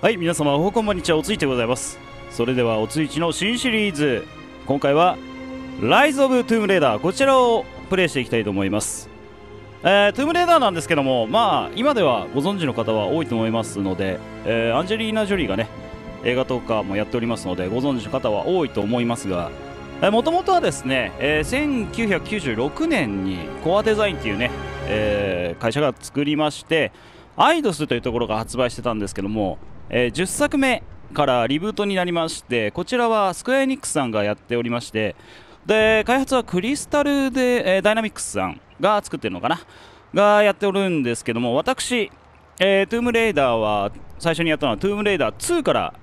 はい皆様おはこんばんにちは。おついちでございます。それではおついちの新シリーズ。今回はライズ・オブ・トゥームレーダーこちらをプレイしていきたいと思います。えー、トゥームレーダーなんですけどもまあ今ではご存知の方は多いと思いますので、えー、アンジェリーナ・ジョリーがね映画とかもやっておりますのでご存知の方は多いと思いますがもともとはですね、えー、1996年にコアデザインっていうね、えー、会社が作りましてアイドスというところが発売してたんですけども、えー、10作目からリブートになりましてこちらはスクエアエニックスさんがやっておりましてで開発はクリスタルで、えー、ダイナミックスさんが作ってるのかな？がやっておるんですけども私、えー、トゥームレイダーは最初にやったのはトゥームレイダー2から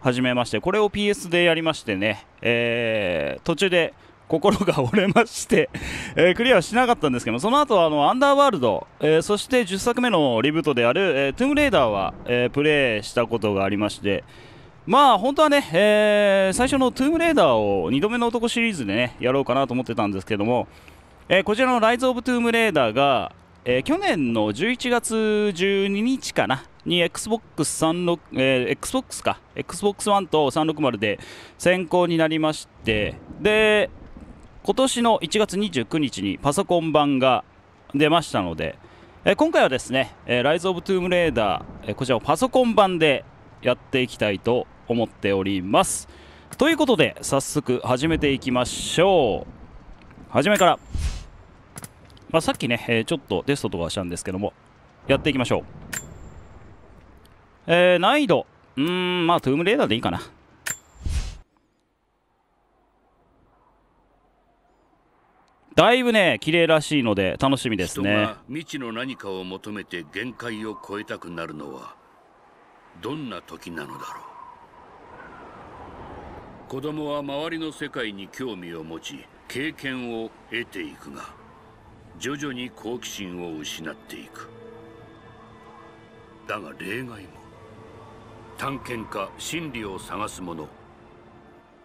始めましてこれを PS でやりましてね、えー、途中で心が折れまして えー、クリアしなかったんですけどその後あのアンダーワールド、えー、そして10作目のリブートである、えー、トゥームレイダーは、えプレイしたことがありましてまあ本当はね、え最初のトゥームレイダーを2度目の男シリーズでねやろうかなと思ってたんですけども、えこちらのライズ・オブ・トゥームレイダーが、え去年の11月12日かなに Xbox36、えー、Xbox か Xbox One と360で先行になりましてで今年の1月29日にパソコン版が出ましたので、え、今回はですね、えー、ライズ・オブ・トゥームレーダー、え、こちらをパソコン版でやっていきたいと思っておりますということで早速始めていきましょう初めから、まあ、さっきね、えー、ちょっとテストとかしたんですけどもやっていきましょうえー、難易度。うーん、まあ、トゥームレーダーでいいかな。だいぶね、綺麗らしいので楽しみですね。未知の何かを求めて限界を超えたくなるのは、どんな時なのだろう。子供は周りの世界に興味を持ち、経験を得ていくが、徐々に好奇心を失っていく。だが例外も。探検家真理を探す者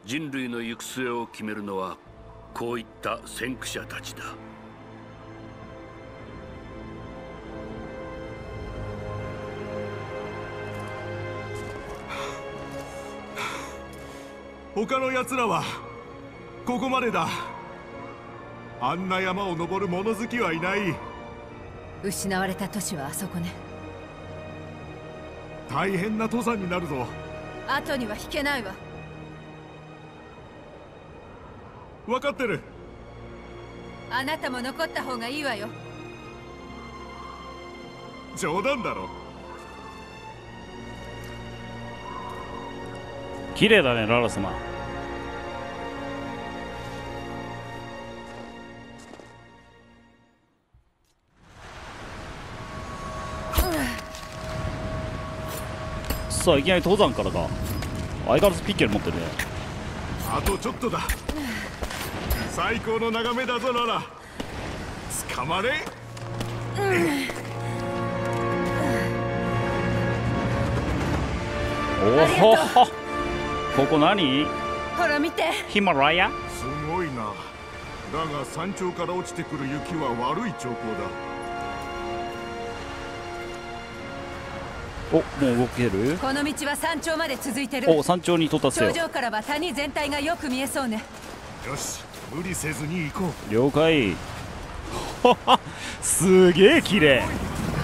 人類の行く末を決めるのはこういった先駆者たちだ。他の奴らはここまでだ。あんな山を登る物好きはいない。失われた都市はあそこね。大変な登山になるぞ。後には引けないわ分かってる。あなたも残った方がいいわよ。冗談だろ。綺麗だねララ様。さいきなり登山からか相変わらずピッケル持ってるね。あとちょっとだ最高の眺めだぞララ。捕まれ、うん、おほほ。ここ何？ほら見て。ヒマラヤ？すごいな。だが山頂から落ちてくる雪は悪い兆候だ。おもう動ける？この道は山頂まで続いてる。お山頂に到達頂上からは谷全体がよく見えそうね。よし無理せずに行こう。了解。すげえ綺麗。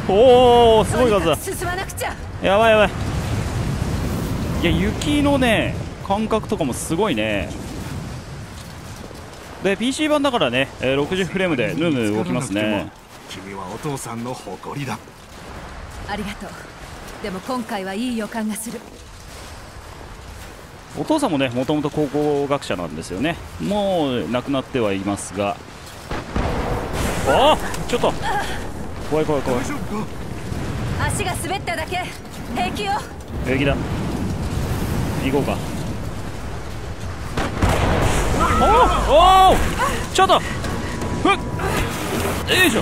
おおすごい数だ。進まなくちゃ。やばいやばい。いや雪のね感覚とかもすごいね。で PC 版だからね、えー、60フレームでヌーム動きますね。君はお父さんの誇りだ。ありがとう。でも今回はいい予感がするお父さんもねもともと考古学者なんですよね。もう亡くなってはいますが。ああちょっと。怖い怖い怖い。足が滑っただけ。平気よ。平気だ。行こうか。おおちょっと。ふっ。よいしょ。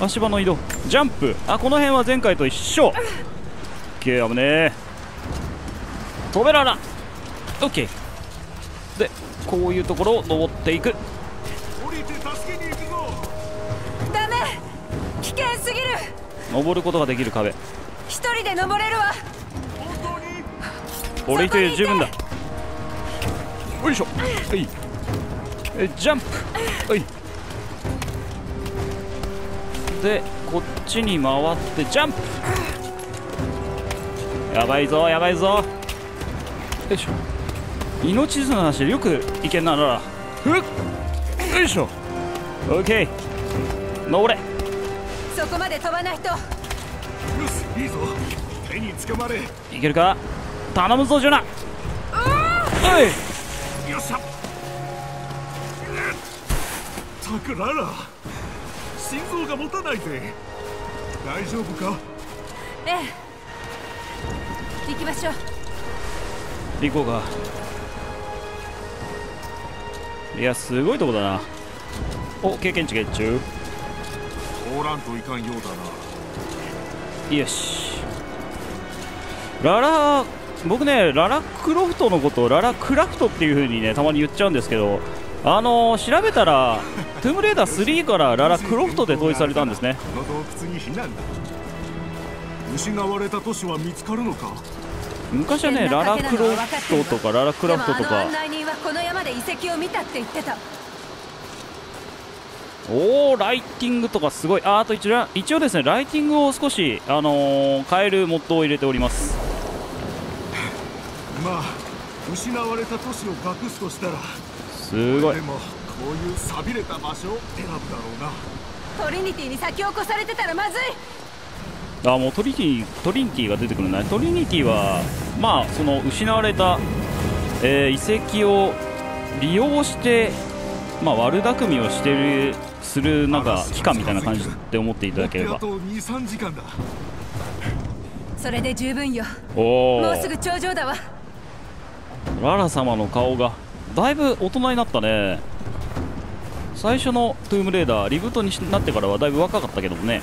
足場の移動。ジャンプ。あこの辺は前回と一緒ケー危ねえ。飛べらなオッケーでこういうところを登っていく。降りて助けに行くぞ。ダメ。危険すぎる。登ることができる壁。一人で登れるわ。俺一人で十分だ。よいしょ。はい。えジャンプ。はい。でこっちに回ってジャンプやばいぞやばいぞ。よいしょ。命綱なしでよくいけんなララふっ。よいしょ。オッケー登れ。そこまで飛ばないと。よしいいぞ。手につかまれ。よいけるか？頼むぞジョナ。おい。っしゃ。たくララ心臓が持たないぜ。大丈夫か？ええ行きましょう。行こうかいやすごいとこだな。お経験値月中。通らんといかんようだな。よし。ララ僕ねララクロフトのことをララクラフトっていう風にねたまに言っちゃうんですけどあのー調べたら トゥームレーダー3からララクロフトで統一されたんですね。この洞窟に避難だ失われた都市は見つかるのか？昔はねララクロ賭けなのは分かってるフトとかララクラフトとか。案内人はこの山で遺跡を見たって言ってた。おおライティングとかすごい。ああと一応一応ですねライティングを少しあのー変えるモッドを入れております。まあ失われた都市を隠すとしたらすごい。でもこういう寂れた場所を選ぶだろうな。トリニティに先を越されてたらまずいあもうトリニティトリニティが出てくるね。トリニティはまあその失われた、えー遺跡を利用してまあ悪巧みをしてるするなんか機関みたいな感じで思っていただければ。もっとあと23時間だ。それで十分よ。おおもうすぐ頂上だわ。ララ様の顔がだいぶ大人になったね。最初のトゥームレーダーリブートになってからはだいぶ若かったけどもね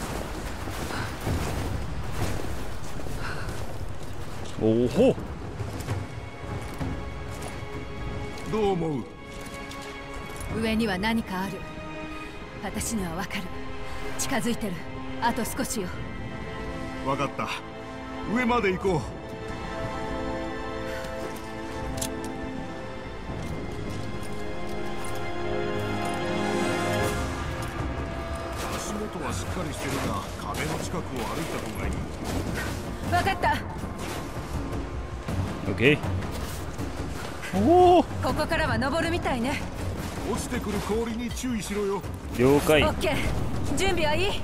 おほ。どう思う？上には何かある。私にはわかる。近づいてる。あと少しよ。分かった。上まで行こう。足元はしっかりしてるが壁の近くを歩いた方がいい。わかったオッケーおお。ここからは登るみたいね。落ちてくる氷に注意しろよ。了解。オッケー。準備はいい？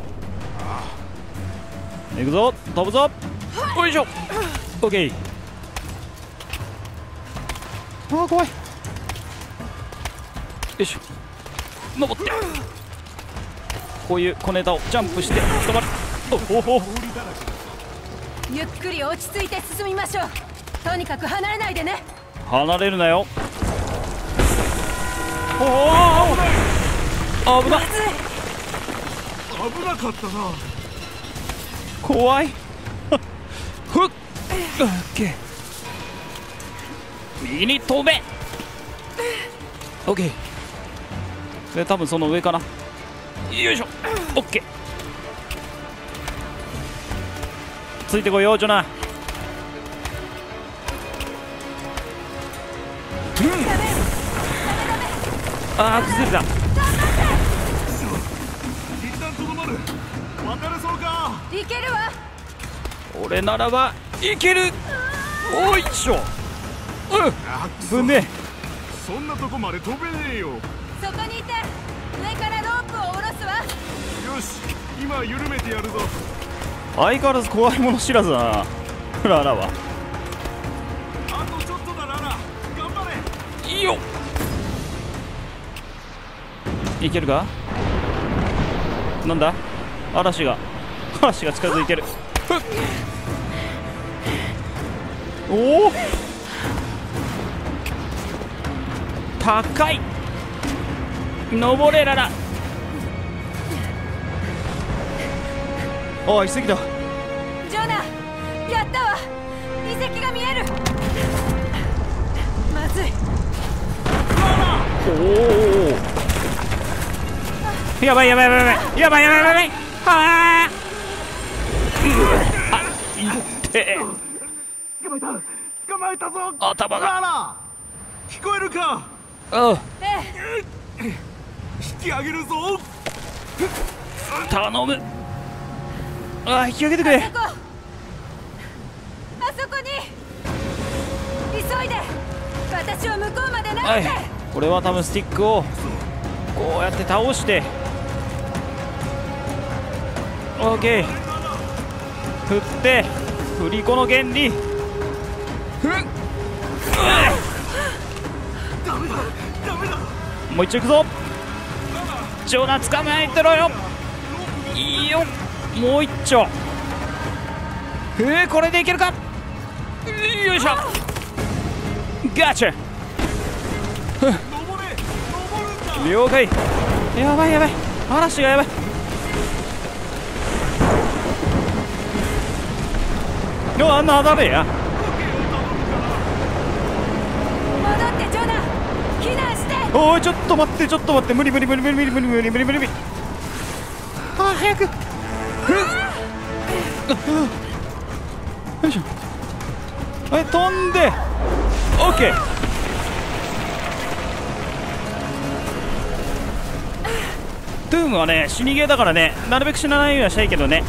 行くぞ。飛ぶぞ。よいしょ。オッケーあー怖い。よいしょ。登って。こういう小ネタをジャンプして止まる。おおお氷だらけゆっくり落ち着いて進みましょうとにかく離れないでね。離れるなよ。おお危ない危なかったな怖いふっオッケー右に飛べオッケーで多分その上かなよいしょオッケーついてこいよジョナあー崩れた。一旦とどまる渡れそうか？いけるわ。俺ならばいける。おいしょ。うんあくそ。ぶねそんなとこまで飛べねえよ。そこにいて上からロープを下ろすわ。よし今緩めてやるぞ。相変わらず怖いもの知らずだな。ララは。あとちょっとだララ。頑張れ。いいよいけるか？なんだ？嵐が。嵐が近づいてる。おお。高い。登れララあ遺跡だジョナやったわ。遺跡が見える。まずい。おおやばいやばいやばいやばいやばいやばいやばいはあて捕まえた捕まえたぞ頭が聞こえるかあ引き上げるぞ頼むあ引き上げてくれそこあそこに急いで私を向こうまで投はい、これは多分スティックをこうやって倒してオッケー振って振り子の原理。もう一丁いくぞ。ジョナ捕まえてろよ。いいよ。もう一丁。えー、これでいけるか。よいしょ。ガチャ。了解。やばいやばい。嵐がやばい。あなだれや。戻ってジョナ避難して。おいちょっと待ってちょっと待って。無理無理無理無理無理無理無理無理無理。無理あー早く。よいしょ。はい飛んで。オッケートゥームはね死にゲーだからねなるべく死なないようにはしたいけどね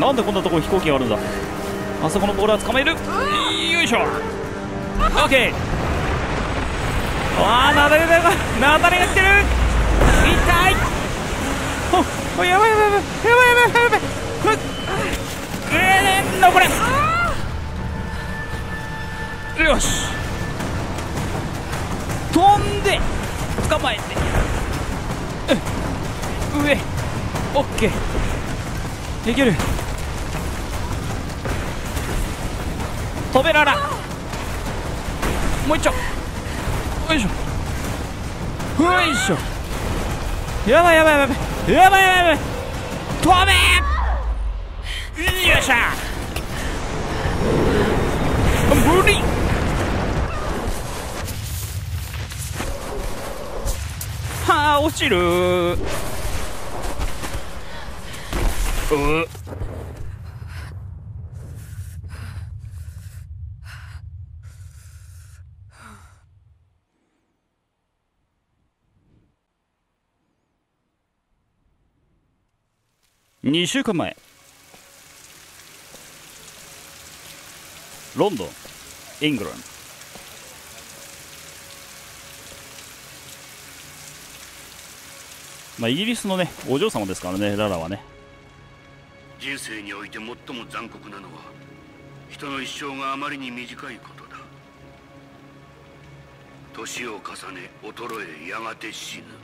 なんでこんなところ飛行機があるんだ？あそこのボールは捕まえる。よいしょ。オッケー。あなだれだがなだれが来てる。痛い。おおやばいやばいやばいやばいやばいやばいふっえー、残れよし。飛んで捕まえて。上。オッケー。いける。飛べららもう一丁。よいしょ。よいしょ。やばいやばいやばい。やばいやばい飛べよっしゃ無理。はあ落ちる。う2週間前。ロンドン。イングランド。まあイギリスのねお嬢様ですからねララはね。人生において最も残酷なのは人の一生があまりに短いことだ。年を重ね衰えやがて死ぬ。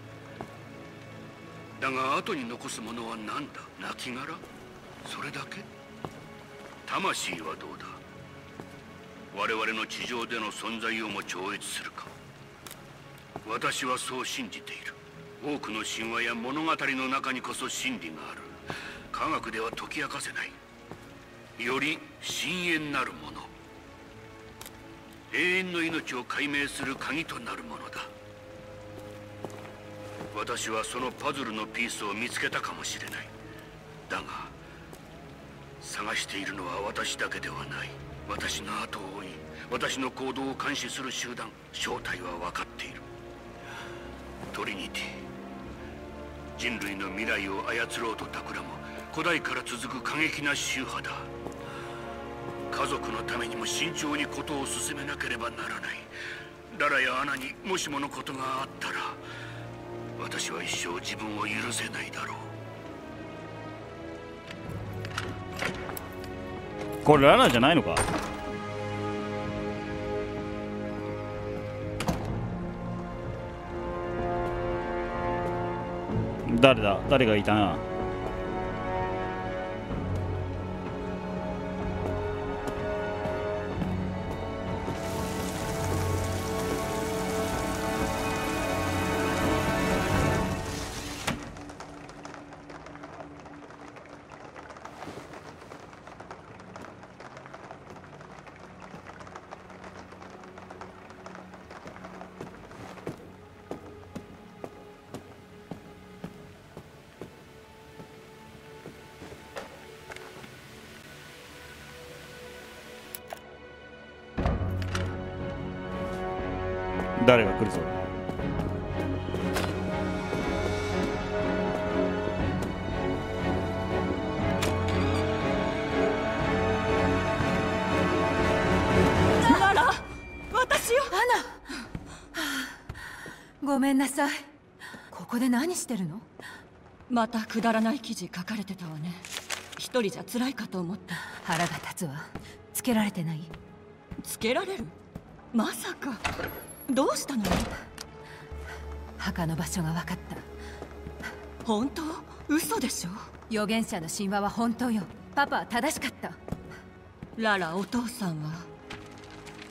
だが後に残すものは何だ？亡骸それだけ？魂はどうだ？我々の地上での存在をも超越するか？私はそう信じている。多くの神話や物語の中にこそ真理がある。科学では解き明かせない。より深淵なるもの。永遠の命を解明する鍵となるものだ。私はそのパズルのピースを見つけたかもしれない。だが探しているのは私だけではない。私の後を追い私の行動を監視する集団正体は分かっている。トリニティ人類の未来を操ろうと企む古代から続く過激な宗派だ。家族のためにも慎重に事を進めなければならない。ララやアナにもしものことがあったら私は一生自分を許せないだろう。これララじゃないのか？誰だ？誰がいたな？誰が来るぞ。ララ私よごめんなさい。ここで何してるの？またくだらない記事書かれてたわね。一人じゃ辛いかと思った。腹が立つわ。つけられてない？つけられる？まさかどうしたの？墓の場所が分かった。本当？嘘でしょ？預言者の神話は本当よ。パパは正しかった。ララお父さんは？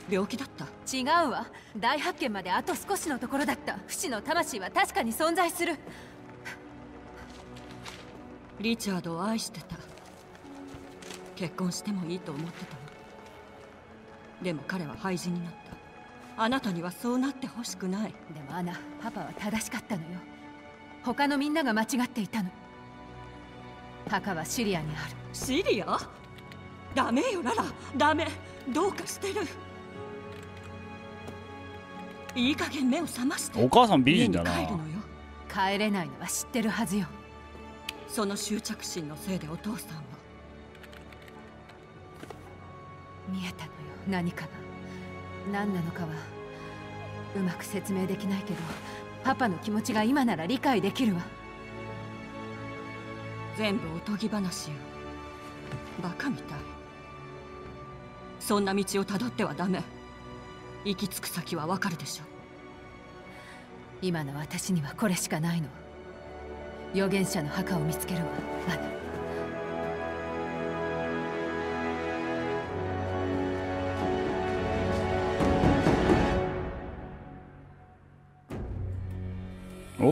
病気だった？違うわ。大発見まであと少しのところだった。不死の魂は確かに存在する。リチャードを愛してた。結婚してもいいと思ってたの。でも彼は廃人になったあなたにはそうなってほしくない。でもアナパパは正しかったのよ。他のみんなが間違っていたの。墓はシリアにある。シリア？ダメよララ。ダメ。どうかしてる。いい加減目を覚まして。お母さん美人だな。帰るのよ。帰れないのは知ってるはずよ。その執着心のせいでお父さんは。見えたのよ何かが何なのかはうまく説明できないけどパパの気持ちが今なら理解できるわ。全部おとぎ話よ。バカみたい。そんな道をたどってはダメ。行き着く先はわかるでしょ今の私にはこれしかないの。預言者の墓を見つけるわ。アナ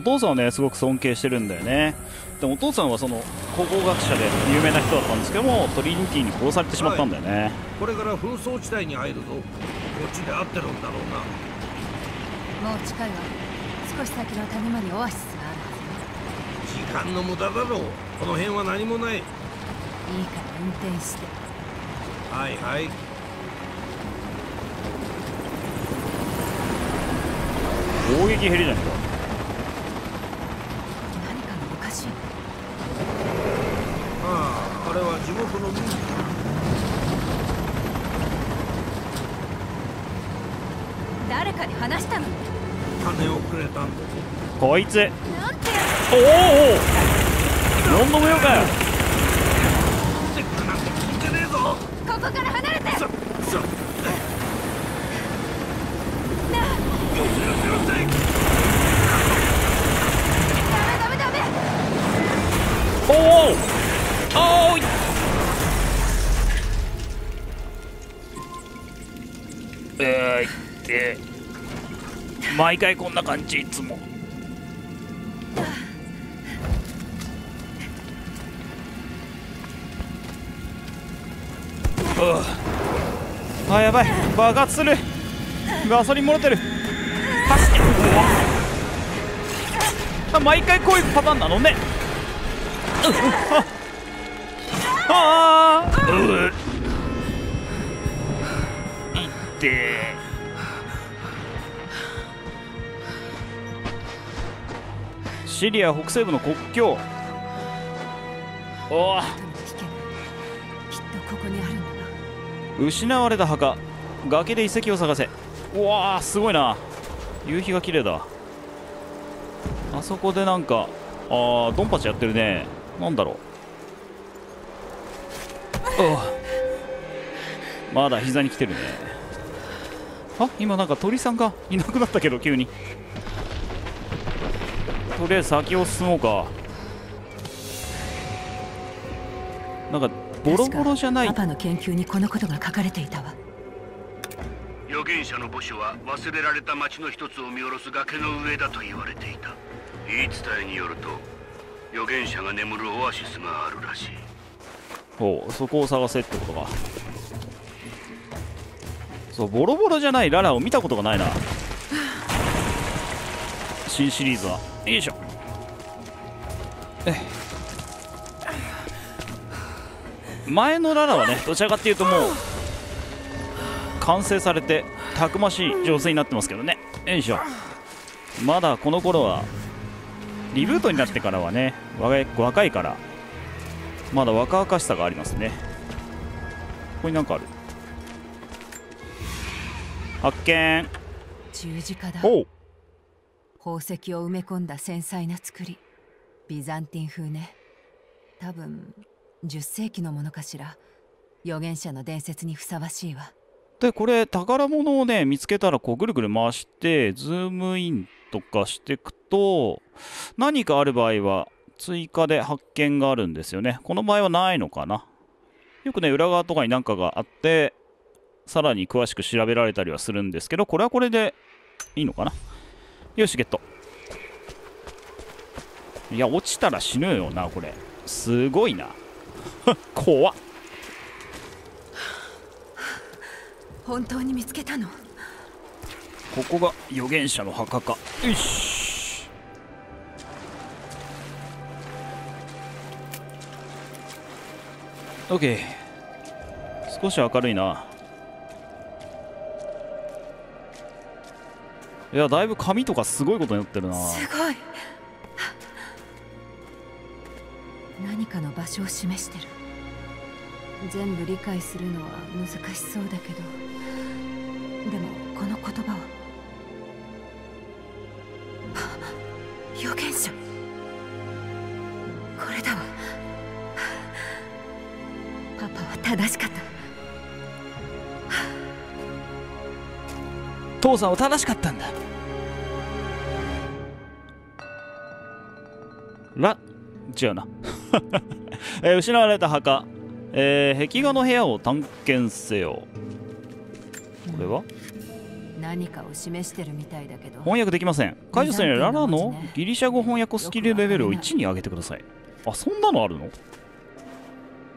お父さんはねすごく尊敬してるんだよね。でもお父さんはその考古学者で有名な人だったんですけどもトリニティに殺されてしまったんだよね、これから紛争地帯に入るぞ。こっちで合ってるんだろうな。もう近いわ。少し先の谷間にオアシスがある。時間の無駄だろう。この辺は何もない。いいから運転して。はいはい。攻撃ヘリじゃんか何かがおかしいあああれは地元の民。家誰かに話したの？金をくれたんだぞ。こいつ。なんておおおお。何度もよかよ。チェックなんて聞いてねえぞ。ここから離れてーいって毎回こんな感じいつも。うあやばい。爆発する。ガソリン漏れてる。走ってあ毎回こういうパターンなのね。ああって。シリア北西部の国境。おお失われた墓。崖で遺跡を探せ。うわーすごいな。夕日が綺麗だ。あそこでなんかあードンパチやってるね。なんだろう。まだ膝に来てるねあ今なんか鳥さんがいなくなったけど急に。とりあえず先を進もうか。なんかボロボロじゃない。パパの研究にこのことが書かれていたわ。預言者の墓所は忘れられた町の一つを見下ろす崖の上だと言われていた。言い伝えによると預言者が眠るオアシスがあるらしい。おうそこを探せってことかそうボロボロじゃないララを見たことがないな。新シリーズは。よいしょ。え前のララはねどちらかっていうともう完成されてたくましい女性になってますけどね。よいしょ。まだこの頃はリブートになってからはね若い若いからまだ若々しさがありますね。ここになんかある。発見。十字架だ。宝石を埋め込んだ繊細な作り。ビザンティン風ね。多分10世紀のものかしら。預言者の伝説にふさわしいわ。でこれ宝物をね見つけたらこうぐるぐる回してズームインとかしていくと何かある場合は追加で発見があるんですよね。この場合はないのかな。よくね裏側とかに何かがあってさらに詳しく調べられたりはするんですけどこれはこれでいいのかな？よしゲット。いや落ちたら死ぬよなこれ。すごいな。怖っ。本当に見つけたの？ここが預言者の墓か。よし。オッケー少し明るいないやだいぶ紙とかすごいことになってるな。すごい。何かの場所を示してる。全部理解するのは難しそうだけど。でもこの言葉は預言者。これだわ。パパは正しかった。父さんは正しかったんだ。ら違うな、えー失われた墓、えー壁画の部屋を探検せよ。これは？何かを示してるみたいだけど。翻訳できません。解除するにはララのギリシャ語翻訳スキルレベルを1に上げてください。あそんなのあるの？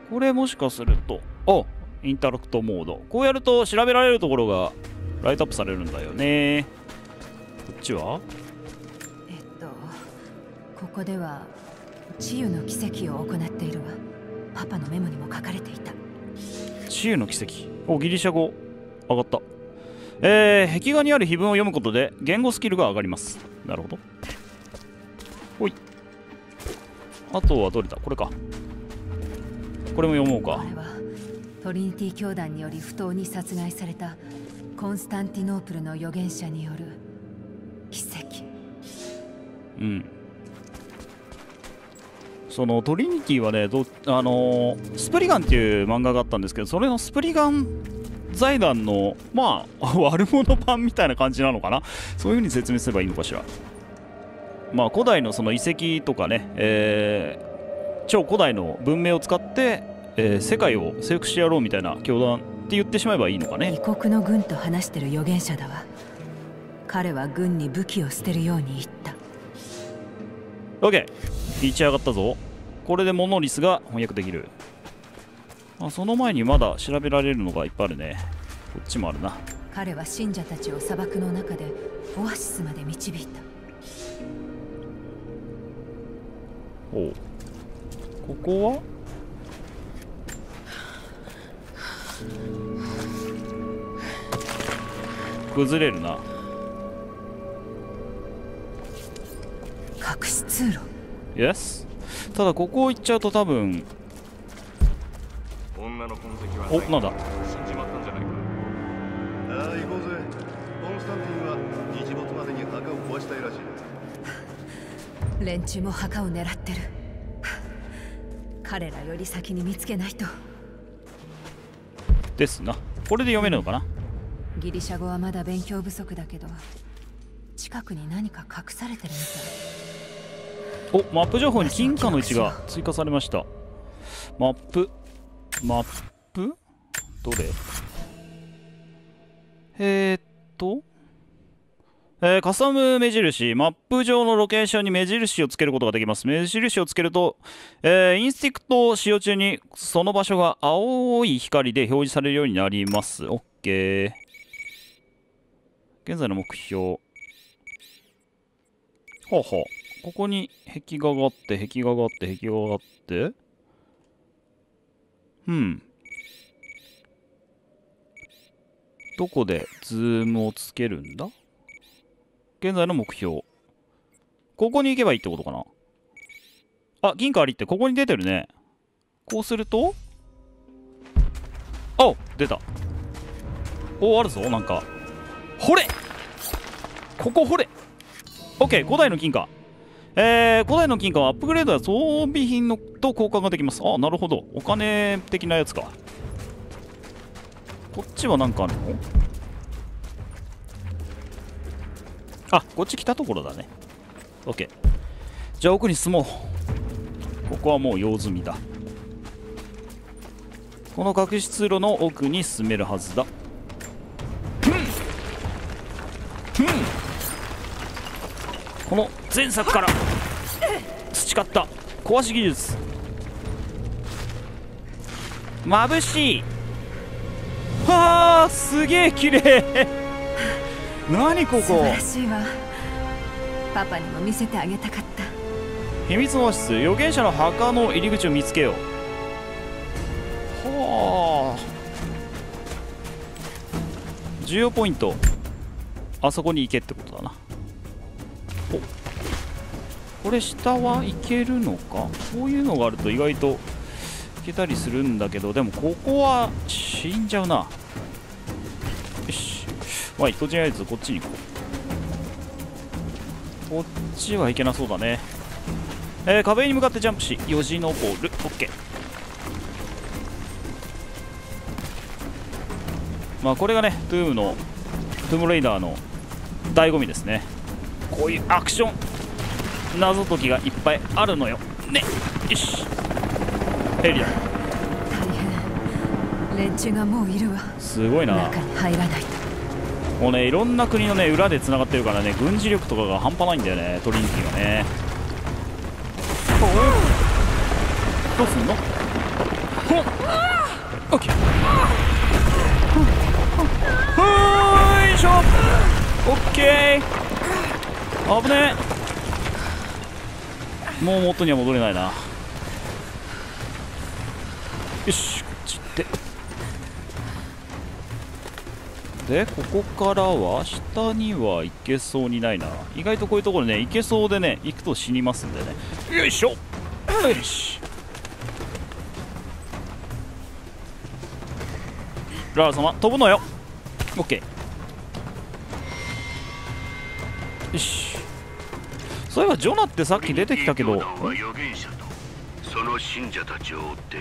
これもしかすると。あインタラクトモード。こうやると調べられるところがライトアップされるんだよね。こっちは？えっとここでは治癒の奇跡を行っているわ。パパのメモにも書かれていた。治癒の奇跡？おギリシャ語。上がった。えー、壁画にある碑文を読むことで言語スキルが上がります。なるほど。ほい。あとはどれだ？これか。これも読もうか。これはトリニティ教団により不当に殺害されたコンスタンティノープルの預言者による奇跡。うん。そのトリニティはねどあのースプリガンっていう漫画があったんですけどそれのスプリガン財団のまあ 悪者版みたいな感じなのかな？そういう風に説明すればいいのかしら。まあ古代のその遺跡とかね、えー超古代の文明を使って、えー世界を征服してやろうみたいな教団って言ってしまえばいいのかね。異国の軍と話してる預言者だわ。彼は軍に武器を捨てるように言った。OK 1上がったぞ。これでモノリスが翻訳できる。あその前にまだ調べられるのがいっぱいあるね。こっちもあるな。彼は信者たちを砂漠の中でオアシスまで導いた。おう。ここは？崩れるな。隠し通路。Yes ただここ行っちゃうと多分。女の痕跡はおなんだ？死んじまったんじゃないかああ行こうぜ。コンスタンティンは日没までに墓を壊したいらしい。連中も墓を狙ってる。彼らより先に見つけないと。ですな。これで読めるのかな？ギリシャ語はまだ勉強不足だけど近くに何か隠されてるみたい。おマップ情報に金貨の位置が追加されました。マップ。マップ？どれ？えー、っと。えーカスタム目印。マップ上のロケーションに目印をつけることができます。目印をつけると、えーインスティクトを使用中にその場所が青い光で表示されるようになります。OK 現在の目標ほうほうここに壁画があって、壁画があって、壁画があって。うん。どこでズームをつけるんだ？現在の目標。ここに行けばいいってことかな？あ、銀貨ありってここに出てるね。こうすると？お出た。おあるぞ、なんか。ほれここほれ !OK、古代の金貨。えー、古代の金貨はアップグレードや装備品のと交換ができます。あ、なるほど。お金的なやつか。こっちは何かあるの？あ、こっち来たところだね。OK。じゃあ奥に進もう。ここはもう用済みだ。この隠し通路の奥に進めるはずだ。この前作から培った壊し技術。眩しい。はあすげえ綺麗。何ここ？素晴らしいわ。パパにも見せてあげたかった。秘密のオアシス預言者の墓の入り口を見つけよう。はあ。重要ポイントあそこに行けってことだな。お。これ下は行けるのか？こういうのがあると意外と行けたりするんだけどでもここは死んじゃうな。よし。まあとりあえずこっちに行こう。こっちはいけなそうだね。えー壁に向かってジャンプしよじ登る。OK まあこれがねトゥームのトゥームレイダーの醍醐味ですね。こういうアクション謎解きがいっぱいあるのよ。ねよし。エリア大変。連中がもういるわ。すごいな。中に入らないと。もうねいろんな国のね裏でつながってるからね軍事力とかが半端ないんだよねトリニティはね。どうすんの？ほっ。オッケーよいしょオッケー危ねえ。もう元には戻れないな。よしこっち行って。でここからは下には行けそうにないな。意外とこういうところね行けそうでね行くと死にますんでね。よいしょ。よしララ様飛ぶのよ。オッケーそういえばジョナってさっき出てきたけど。ジョナは預言者とその信者たちを追って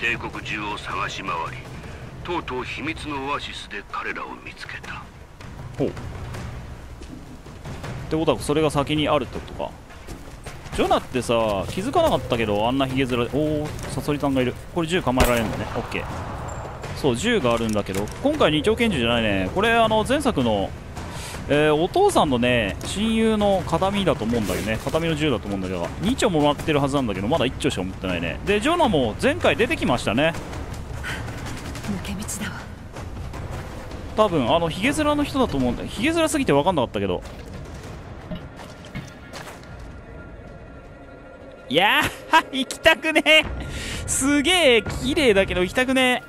帝国中を探し回りとうとう秘密のオアシスで彼らを見つけた。ほう。ってことはそれが先にあるってことか。ジョナってさ気づかなかったけどあんなヒゲ面でおおサソリさんがいる。これ銃構えられるんだね。オッケー。そう銃があるんだけど。今回二丁拳銃じゃないね。これあの前作のえーお父さんのね親友の形見だと思うんだよね。形見の銃だと思うんだけど2丁もらってるはずなんだけどまだ1丁しか持ってないね。でジョナも前回出てきましたね。抜け道だわ。多分あのヒゲ面の人だと思うんだ。ヒゲ面すぎて分かんなかったけど。いやー行きたくねえ。すげえ綺麗だけど行きたくね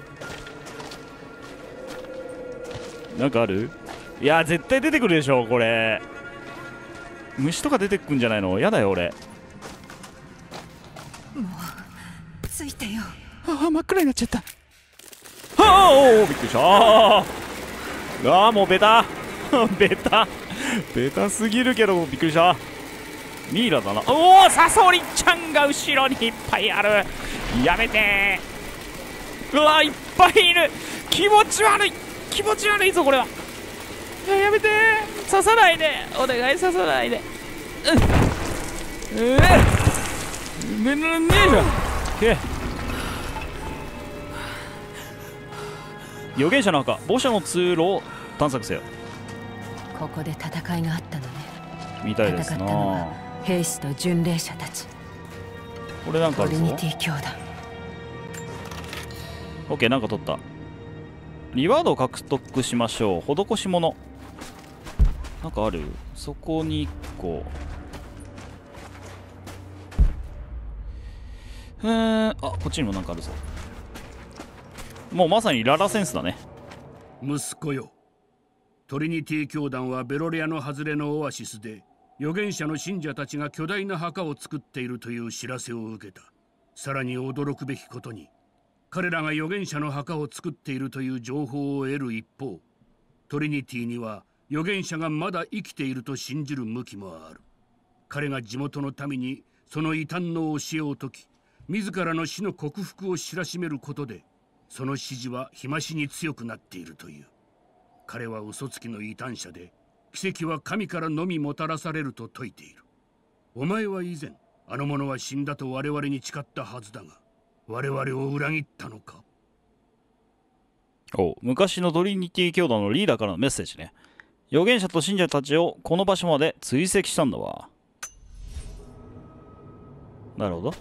え。なんかある？いやー絶対出てくるでしょこれ。虫とか出てくんじゃないの？やだよ俺。ついてよ。ああ真っ暗になっちゃった。はあおおびっくりした。あーあーもうベタ。ベタ。ベタすぎるけどびっくりした。ミイラだな。おおサソリちゃんが後ろにいっぱいある。やめて。うわいっぱいいる。気持ち悪い。気持ち悪いぞこれは。いややめて。刺さないで。お願い刺さないで。うんうえねねねえじゃんけ預言者の墓墓所の通路を探索せよここで戦いがあっ。たのねみたいですなは兵士と巡礼者たちこれなんかあるぞトリニティ教団オッケーなんか取っ。たリワードを獲得しましょう施し物なんかある？そこに1個。うー。んあこっちにもなんかあるぞ。もうまさにララセンスだね。息子よ。トリニティ教団はベロリアの外れのオアシスで預言者の信者たちが巨大な墓を作っているという知らせを受けた。さらに驚くべきことに彼らが預言者の墓を作っているという情報を得る一方トリニティには預言者がまだ生きていると信じる向きもある。彼が地元の民にその異端の教えを説き自らの死の克服を知らしめることでその指示は日増しに強くなっているという。彼は嘘つきの異端者で奇跡は神からのみもたらされると説いている。お前は以前あの者は死んだと我々に誓ったはずだが我々を裏切ったのか？お昔のトリニティ教団のリーダーからのメッセージね。預言者と信者たちをこの場所まで追跡したんだわ。なるほど。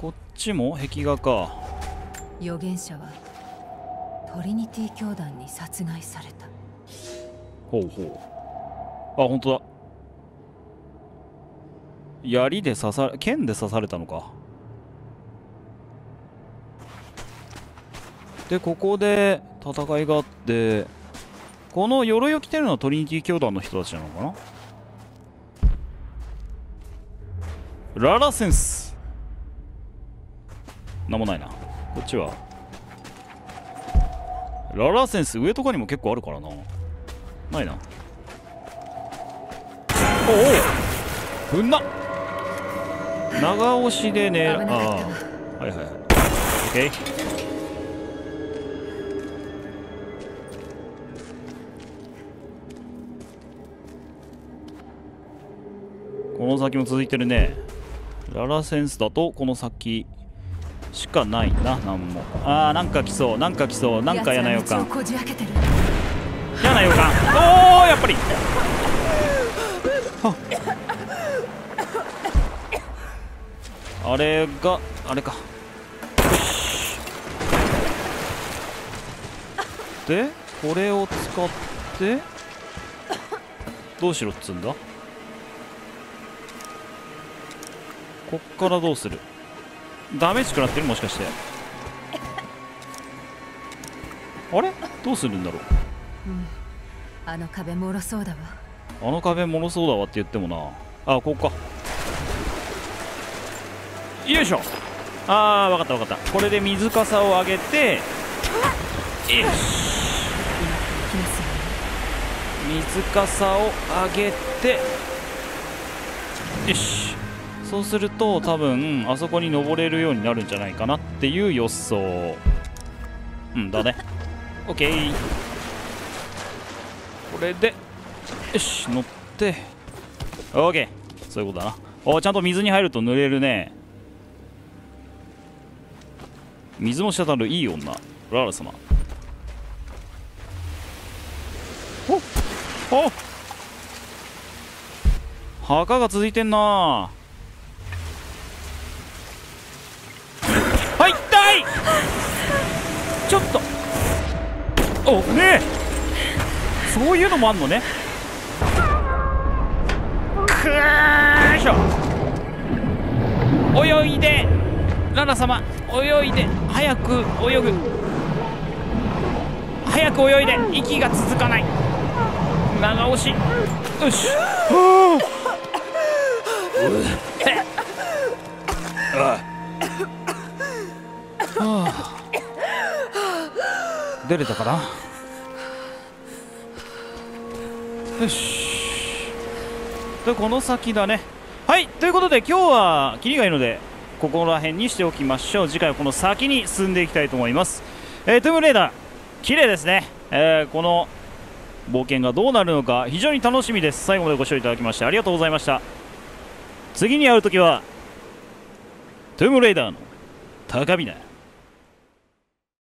こっちも壁画か。預言者はトリニティ教団に殺害された。ほうほう。あ本当だ。槍で刺され剣で刺されたのか。でここで戦いがあってこの鎧を着てるのはトリニティ教団の人たちなのかな？ララセンス。なんもないな。こっちは。ララセンス。上とかにも結構あるからな。ないな。おお。ふんな。長押しでね。ああ。はいはいはい。の先も続いてるね。ララセンスだとこの先しかないななんも。あーなんか来そう。なんか来そう。なんか嫌な予感。嫌な予感。おおやっぱり。はあれがあれか。でこれを使ってどうしろっつんだ？こっからどうする？ダメージ食らってる？もしかして。あれ？どうするんだろう？あの壁もろそうだわ。あの壁もろそうだわって言ってもな。あここか。よいしょ。あーわかったわかった。これで水かさを上げてよし。水かさを上げてよしそうすると多分あそこに登れるようになるんじゃないかなっていう予想。うんだね。OK これでよし乗って。OK そういうことだな。おちゃんと水に入ると濡れるね。水も滴るいい女。ララ様。おお墓が続いてんなはい痛いちょっと。おねえ。そういうのもあんのね。くーいしょ。泳いで。ララ様泳いで。早く泳ぐ。早く泳いで。息が続かない。長押し。よし。はあ出れたかな？よし。でこの先だね。はいということで今日はキリがいいのでここら辺にしておきましょう。次回はこの先に進んでいきたいと思います、えートゥームレーダー綺麗ですね、えーこの冒険がどうなるのか非常に楽しみです。最後までご視聴いただきましてありがとうございました。次に会う時はトゥームレイダーの高みだ